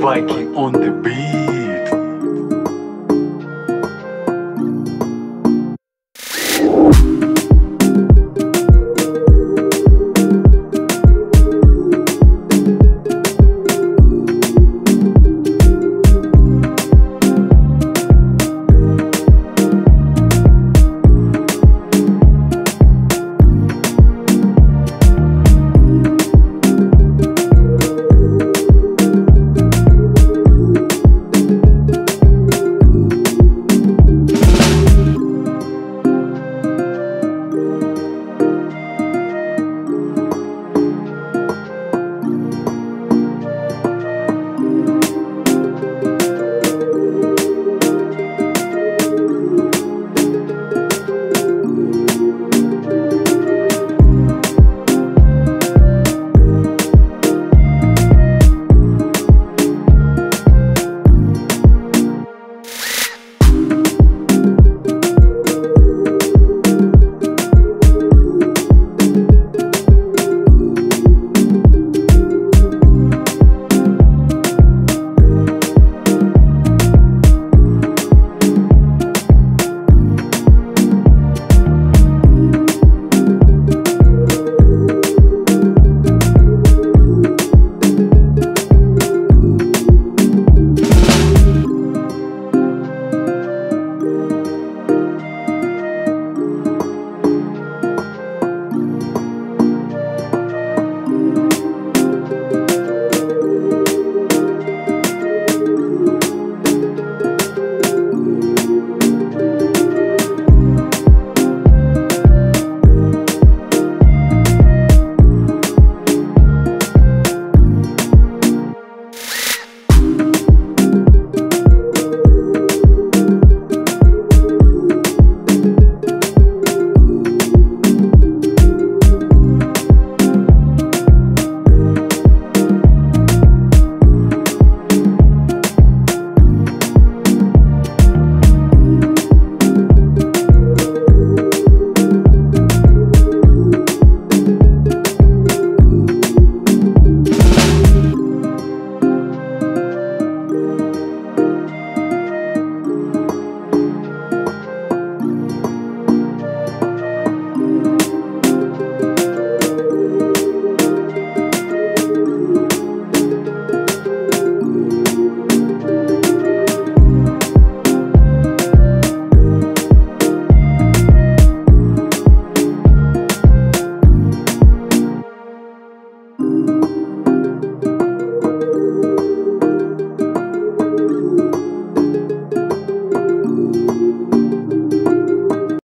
Viking on the beat.